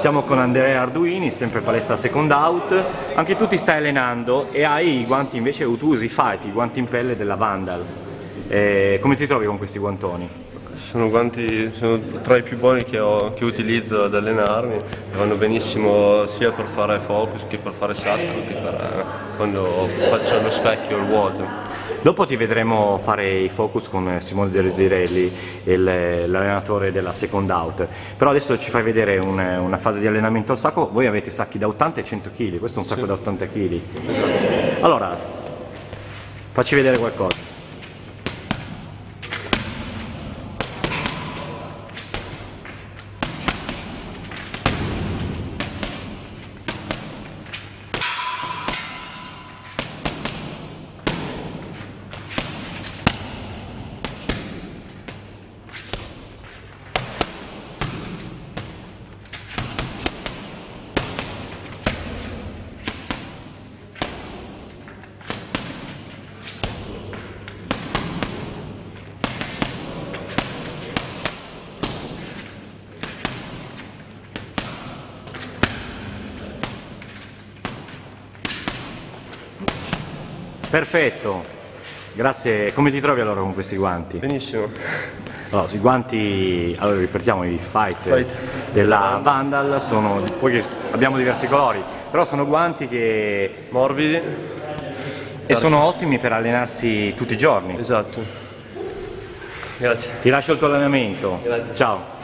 Siamo con Andrea Arduini, sempre palestra second out, anche tu ti stai allenando e hai i guanti invece tu usi fight, i guanti in pelle della Vandal. Eh, come ti trovi con questi guantoni? Sono guanti sono tra i più buoni che, ho, che utilizzo ad allenarmi, vanno benissimo sia per fare focus che per fare sacco che per eh, quando faccio lo specchio, il vuoto. Dopo ti vedremo fare i focus con Simone Desirelli, l'allenatore della second out, però adesso ci fai vedere un, una fase di allenamento al sacco, voi avete sacchi da 80 e 100 kg, questo è un sacco sì. da 80 kg. Allora, facci vedere qualcosa. Perfetto, grazie. Come ti trovi allora con questi guanti? Benissimo. Allora, i guanti, allora ripetiamo, i fight, fight. della Vandal sono, poi abbiamo diversi colori, però sono guanti che... Morbidi. E sono ottimi per allenarsi tutti i giorni. Esatto. Grazie. Ti lascio il tuo allenamento. Grazie. Ciao.